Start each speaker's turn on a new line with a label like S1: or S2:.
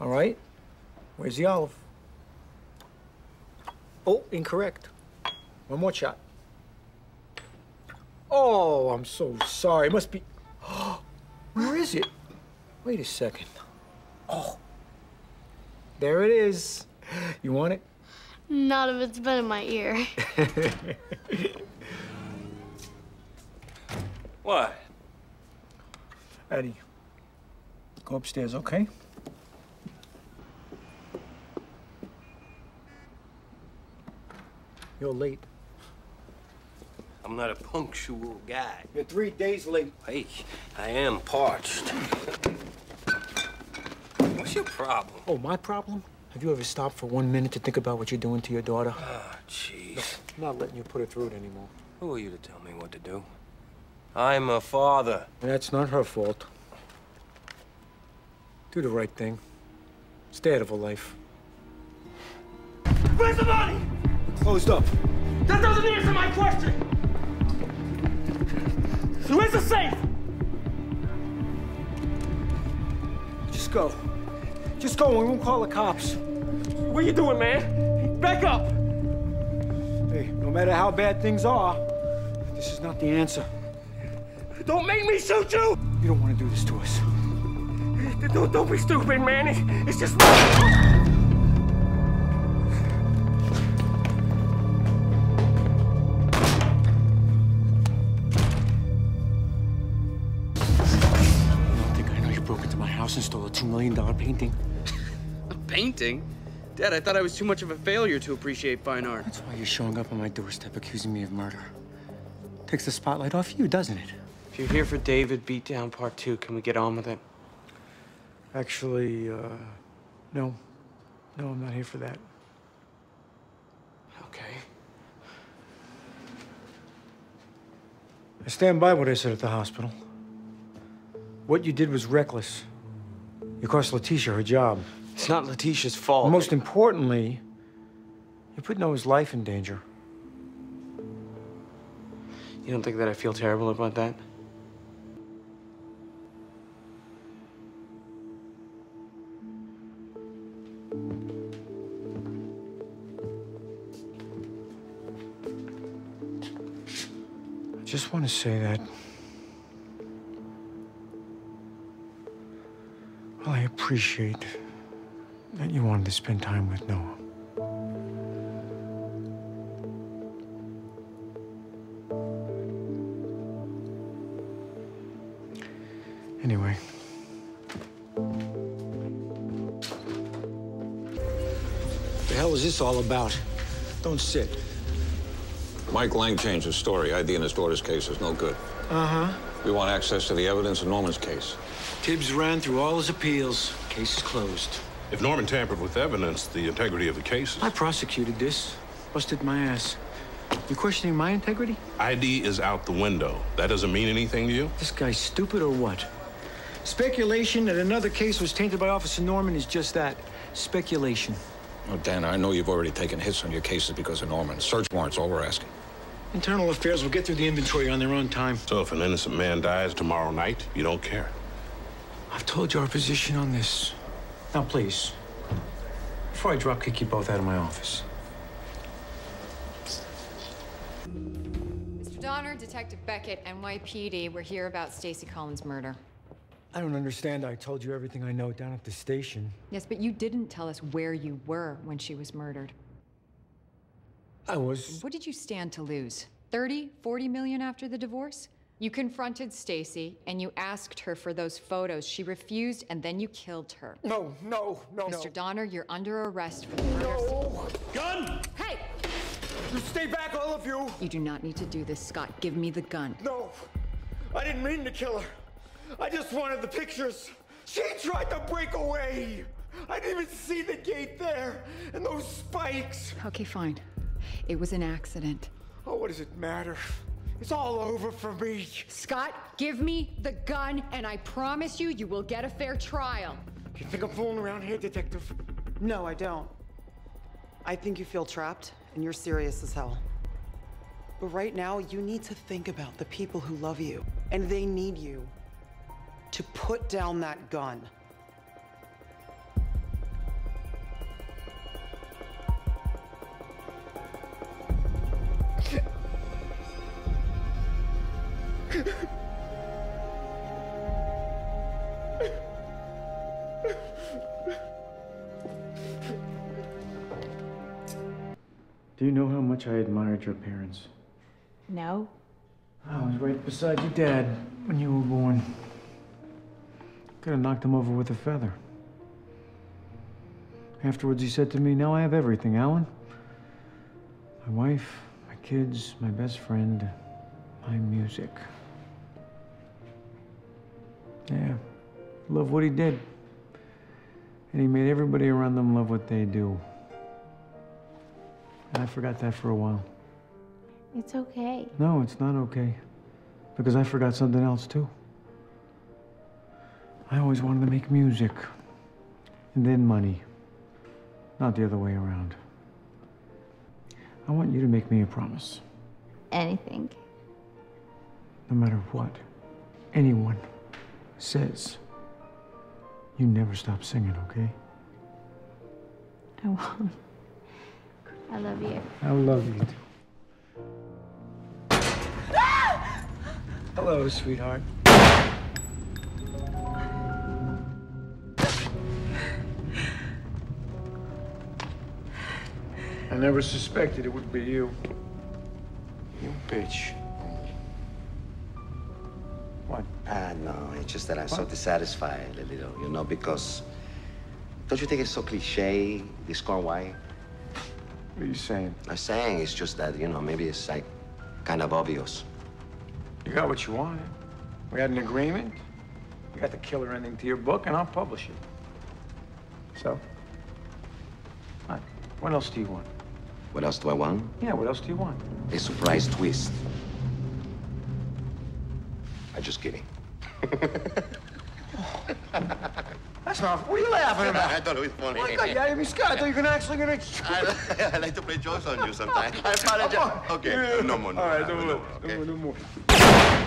S1: All right? Where's the olive? Oh, incorrect. One more shot. Oh, I'm so sorry. It must be. Where is it? Wait a second. Oh. There it is. You want it?
S2: Not if it's been in my ear.
S3: What?
S1: Eddie, go upstairs, okay? You're late.
S3: I'm not a punctual guy.
S1: You're three days late.
S3: Hey, I am parched. What's your problem?
S1: Oh, my problem? Have you ever stopped for one minute to think about what you're doing to your daughter?
S3: Ah, jeez.
S1: I'm not letting you put her through it anymore.
S3: Who are you to tell me what to do? I'm a father.
S1: That's not her fault. Do the right thing. Stay out of her life.
S4: Where's the money?
S1: Closed up.
S4: That doesn't answer my question. Where's the safe?
S1: Just go. Just go. We won't call the cops.
S4: What are you doing, man? Back up.
S1: Hey, no matter how bad things are, this is not the answer.
S4: Don't make me shoot you.
S1: You don't want to do this to us.
S4: Don't, don't be stupid, man. It- It's just.
S1: million dollar painting.
S5: a painting? Dad, I thought I was too much of a failure to appreciate fine art.
S1: That's why you're showing up on my doorstep accusing me of murder. Takes the spotlight off you, doesn't it?
S5: If you're here for David Beatdown Part 2, can we get on with it?
S1: Actually, uh, no. No, I'm not here for that.
S5: Okay.
S1: I stand by what I said at the hospital. What you did was reckless. You cost Letitia her job.
S5: It's not Letitia's fault.
S1: And most importantly, you put Noah's life in danger.
S5: You don't think that I feel terrible about that?
S1: I just want to say that. Appreciate that you wanted to spend time with Noah. Anyway. The hell is this all about? Don't sit.
S6: Mike Lang changed his story. ID in his daughter's case is no good.
S1: Uh-huh.
S6: We want access to the evidence in Norman's case.
S1: Tibbs ran through all his appeals. Case is closed.
S7: If Norman tampered with evidence, the integrity of the case is...
S1: I prosecuted this. Busted my ass. You questioning my integrity?
S7: ID is out the window. That doesn't mean anything to you?
S1: This guy's stupid or what? Speculation that another case was tainted by Officer Norman is just that. Speculation.
S6: Oh, Dan, I know you've already taken hits on your cases because of Norman. Search warrants, all we're asking.
S1: Internal affairs will get through the inventory on their own time.
S7: So if an innocent man dies tomorrow night, you don't care?
S1: I've told you our position on this. Now, please, before I drop kick you both out of my office.
S8: Mr. Donner, Detective Beckett, NYPD. We're here about Stacy Collins' murder.
S1: I don't understand. I told you everything I know down at the station.
S8: Yes, but you didn't tell us where you were when she was murdered.
S1: I was.
S8: What did you stand to lose? 30, 40 million after the divorce? You confronted Stacy and you asked her for those photos. She refused and then you killed her.
S1: No, no, no,
S8: Mr. Donner, you're under arrest for the murder. of-
S4: Gun!
S8: Hey!
S1: You stay back, all of you!
S8: You do not need to do this, Scott. Give me the gun.
S1: No! I didn't mean to kill her. I just wanted the pictures. She tried to break away. I didn't even see the gate there. And those spikes.
S8: Okay, fine. It was an accident.
S1: Oh, what does it matter? It's all over for me.
S8: Scott, give me the gun, and I promise you, you will get a fair trial.
S1: You think I'm fooling around here, Detective?
S9: No, I don't. I think you feel trapped, and you're serious as hell. But right now, you need to think about the people who love you, and they need you to put down that gun.
S1: Do you know how much I admired your parents?
S10: No?
S1: I was right beside your dad when you were born. Could have knocked him over with a feather. Afterwards, he said to me, Now I have everything, Alan. My wife, my kids, my best friend, my music. Yeah, love what he did. And he made everybody around them love what they do. And I forgot that for a while.
S2: It's okay.
S1: No, it's not okay. Because I forgot something else too. I always wanted to make music. And then money. Not the other way around. I want you to make me a promise.
S2: Anything.
S1: No matter what anyone says, you never stop singing, okay?
S2: I won't. I love you.
S1: I love you too. Hello, sweetheart. I never suspected it would be you. You bitch. What?
S11: Ah, no, it's just that I'm so dissatisfied a little, you know, because don't you think it's so cliche, this corn white?
S1: What are you saying?
S11: I'm saying it's just that, you know, maybe it's like kind of obvious.
S1: You got what you wanted. We had an agreement. You got the killer ending to your book, and I'll publish it. So, what? What else do you want?
S11: What else do I want?
S1: Yeah, what else do you want?
S11: A surprise twist. I'm just kidding.
S1: That's not. What are you laughing about?
S11: I thought it was funny.
S1: Oh my God, you out of Scott. I thought you were gonna actually gonna.
S11: I, I like to play jokes on you sometimes. I apologize. Oh, okay, no more, no
S1: All
S11: more.
S1: right, no
S11: no
S1: more.
S11: more, okay?
S1: No more, no more.